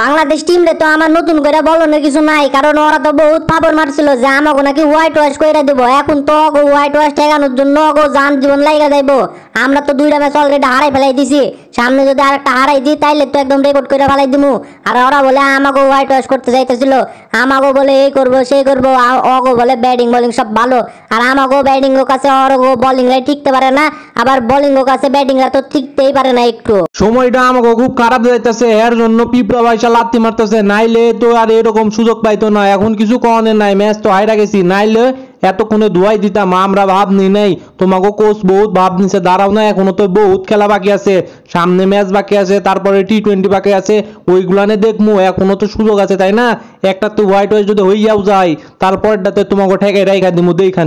Bangladesh team রে তো আমার নতুন করে বলনের কিছু নাই, কারণ ওরা তো বহুত ফাবর মারছিল যে আমাকে নাকি হোয়াইট ওয়াশ করে দেবো। এখন তো হোয়াইট ওয়াশ ঠেকানোর জন্য অগো যান জীবন লাইগা যাইবো। আমরা তো দুইটা ম্যাচ অলরেডি হারাই ফেলাই দিছি। সামনে যদি আরেকটা হারাই দিই, তাইলে তো একদম রেকর্ড করে ফেলাই দিমু। আর ওরা বলে আমাকে হোয়াইট ওয়াশ করতে চাইতেছিল। আমাকে বলে এই করব, সেই করব আর অগো বলে ব্যাটিং বোলিং সব ভালো। আর আমাকেও ব্যাটিং ও কাছে অরগো বোলিং রা টিকতে পারে না। আবার বোলিং ও কাছে ব্যাটিং রা তো টিকতেই পারে না একটু। সময়টা আমাকে খুব খারাপ যাইতেছে এর জন্য পিঁপড়া পয়সা লাত্তি মারতেছে, নাইলে তো আর এরকম সুযোগ পাইতো না, এখন কিছু কনের নাই, ম্যাচ তো হাইরা গেছি, নাইলে এতক্ষণে ধোয়াই দিতাম, আমরা ভাব নি নাই তোমাকে কোচ বহুত ভাব নিছে, দাঁড়াও না, এখনও তো বহুত খেলা বাকি আছে, সামনে ম্যাচ বাকি আছে, তারপরে টি টোয়েন্টি বাকি আছে ওইগুলানে দেখমু, এখনও তো সুযোগ আছে, তাই না? একটা তো হোয়াইট ওয়াইট যদি হইয়াও যায় তারপরটাতে তোমাকে ঠেকাই রাইখা দিমু দেখা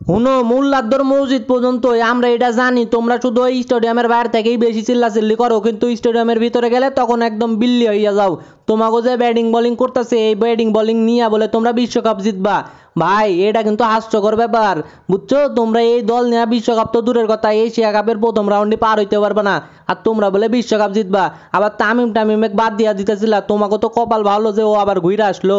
শুনো মোল্লাদ্দর মসজিদ পর্যন্ত আমরা এটা জানি, তোমরা শুধু ওই স্টেডিয়ামের বাইরে থেকেই বেশি চিল্লাচিল্লি করো, কিন্তু স্টেডিয়ামের ভিতরে গেলে তখন একদম বিল্লি হইয়া যাও। তোমাকে যে ব্যাটিং বলিং করতেছে, এই ব্যাটিং বলিং নিয়ে বলে তোমরা বিশ্বকাপ জিতবা। ভাই, এটা কিন্তু হাস্যকর ব্যাপার, বুঝছ? তোমরা এই দল নিয়ে বিশ্বকাপ তো দূরের কথা, এশিয়া কাপের প্রথম রাউন্ডে পার হইতে পারবে না। আর তোমরা বলে বিশ্বকাপ জিতবা। আবার তামিম টামিমে বাদ দিয়া দিতেছিলা, তোমাকে তো কপাল ভালো যে ও আবার ঘুরে আসলো।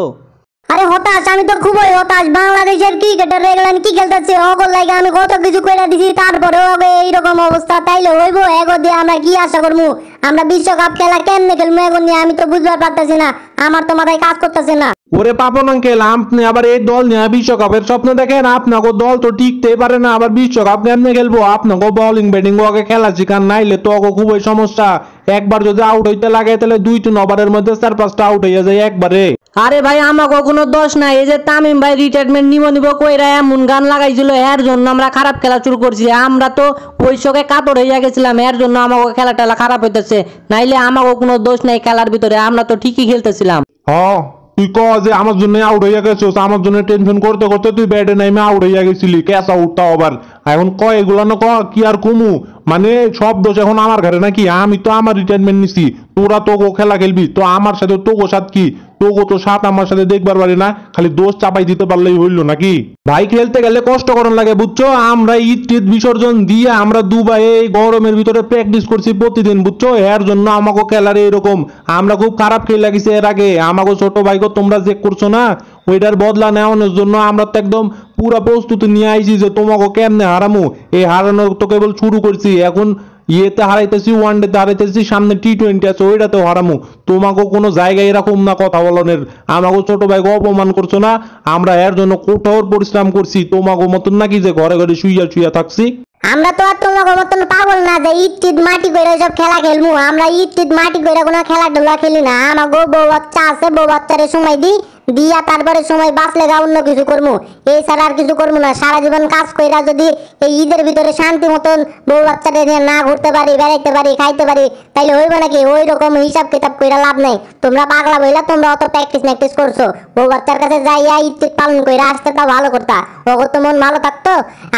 আরে হতাশ, আমি তো খুবই হতাশ। বাংলাদেশের ক্রিকেটার রেগুলার কি খেলতেছে? অগর লাগে আমি কত কিছু করে দিছি তারপরে ওকে এইরকম অবস্থা। তাইলে হইব, এগো দিয়ে আমরা কি আশা করব আমরা বিশ্বকাপ খেলা কেমনে খেলব এগো নিয়ে আমি তো বুঝতে পারতেছি না। আমার তো মাথায় কাজ করতেছে না। ওরে পাপন আঙ্কেল, আপনি আবার এই দল নিয়ে বিশ্বকাপের স্বপ্ন দেখেন? আপনাকে দল তো টিকতেই পারে না, আবার বিশ্বকাপ কেমনে খেলব? আপনাকে বোলিং ব্যাটিং ওকে খেলা শিখান নাইলে তো ওকে খুবই সমস্যা। একবার যদি আউট হইতে লাগে, তাহলে দুই তিন ওভারের মধ্যে চার পাঁচটা আউট হইয়া যায় একবারে। আরে ভাই, আমাকে কোনো দোষ নাই। এই যে তামিম ভাই রিটায়ারমেন্ট নিব নিব কইরা এমন গান লাগাইছিল, এর জন্য আমরা খারাপ খেলা শুরু করছি। আমরা তো ওই শোকে কাতর হইয়া গেছিলাম, এর জন্য আমাকে খেলা টেলা খারাপ হইতেছে। নাইলে আমাকে কোনো দোষ নাই খেলার ভিতরে, আমরা তো ঠিকই খেলতেছিলাম। হ, তুই ক যে আমার জন্য আউট হইয়া গেছিস আমার জন্য টেনশন করতে করতে তুই ব্যাটে নাইমে আউট হইয়া গেছিলি ক্যাচ আউটটা আবার এখন ক, এগুলো না ক, কি আর কমু? মানে সব দোষ এখন আমার ঘরে নাকি? আমি তো আমার রিটায়ারমেন্ট নিছি। তোরা তোকে খেলা খেলবি। তো আমার সাথে তোকে সাথ কি? তোকে তো সাথ আমার সাথে দেখবার পারি না। খালি দোষ চাপাই দিতে পারলেই হইল নাকি? ভাই, খেলতে গেলে কষ্ট করার লাগে, বুঝছ? আমরা ঈদ টিদ বিসর্জন দিয়ে আমরা দুবাই এই গরমের ভিতরে প্র্যাকটিস করছি প্রতিদিন, বুঝছ? এর জন্য আমাকে খেলার এরকম। আমরা খুব খারাপ খেলে লাগিছে এর আগে। আমাকে ছোট ভাইকে তোমরা চেক করছ না ওইটার বদলা নেওয়ানোর জন্য আমরা তো একদম পুরা প্রস্তুতি নিয়ে আইছি যে তোমাকে কেমনে হারামু? এই হারানোর তো কেবল শুরু করছি। এখন ইয়েতে হারাইতেছি ওয়ান ডেতে হারাইতেছি, সামনে টি টোয়েন্টি আছে, ওইটাতেও হারামু। তোমাকে কোনো জায়গায় এরকম না কথা বলনের। আমাকে ছোট ভাইকে অপমান করছ না? আমরা এর জন্য কঠোর পরিশ্রম করছি। তোমাকে মতন নাকি যে ঘরে ঘরে শুইয়া শুইয়া থাকছি? আমরা তো আর তোমাকে মতন পাগল না যে ঈদ টিদ মাটি করে সব খেলা খেলব আমরা ঈদ টিদ মাটি করে কোনো খেলা টেলা খেলি না। আমাকে বউ বাচ্চা আছে, বউ বাচ্চারে সময় দিই। দিয়া তারপরে সময় বাঁচলে গা অন্য কিছু করব এই ছাড়া আর কিছু করব না। সারা জীবন কাজ কইরা যদি এই ঈদের ভিতরে শান্তি মতন বউ বাচ্চাটা নিয়ে না ঘুরতে পারি, বেড়াইতে পারি, খাইতে পারি, তাইলে হইবে নাকি? ওই রকম হিসাব কিতাব কইরা লাভ নাই। তোমরা পাগলা বইলা তোমরা অত প্র্যাকটিস ম্যাকটিস করছ। বউ বাচ্চার কাছে যাইয়া ঈদ পালন কইরা আসতে তা ভালো করতা ওগো তো মন ভালো থাকতো।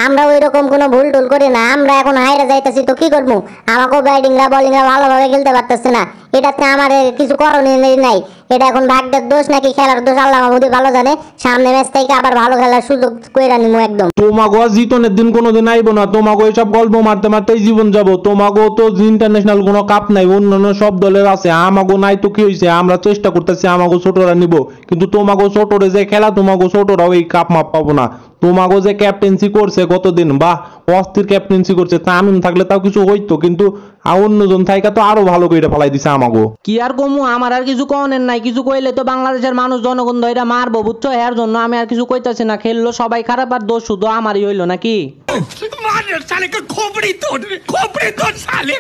আমরা ওই রকম কোনো ভুল টুল করি না। আমরা এখন হাইরা যাইতেছি তো কি করব আমাকেও ব্যাটিংরা বলিংরা ভালোভাবে খেলতে পারতেছে না। এটাতে আমার কিছু করণীয় নাই। এটা এখন ভাগ্যের দোষ নাকি খেলার দোষ? আল্লাহ মাহমুদি ভালো জানে। সামনে ম্যাচ থেকে আবার ভালো খেলার সুযোগ কইরা নিমু একদম। তোমাকে জিতনের দিন কোনোদিন আইবো না। তোমাকে এইসব গল্প মারতে মারতেই জীবন যাব। তোমাকেও তো ইন্টারন্যাশনাল কোনো কাপ নাই, অন্যান্য সব দলের আছে। আমাগো নাই তো কি হয়েছে আমরা চেষ্টা করতেছি আমাগো ছোটরা নিব। কিন্তু তোমাগো ছোটরে যে খেলা, তোমাগো ছোটরাও এই কাপ মাপ পাবো না। তোমাগো যে ক্যাপ্টেন্সি করছে কতদিন? বাহ, অস্থির ক্যাপ্টেন্সি করছে। তামিম থাকলে তাও কিছু হইতো। কিন্তু আর অন্যজন থাইকা তো আরও ভালো করে ফলাই দিছে আমাকে কি আর কমু আমার আর কিছু কনের নাই কিছু কইলে তো বাংলাদেশের মানুষ জনগণ ধরে মারবো বুঝছ? এর জন্য আমি আর কিছু কইতাছি না খেললো সবাই খারাপ আর দোষ শুধু আমারই হইল নাকি? খোপড়ি তোর খোপড়ি তোর সালে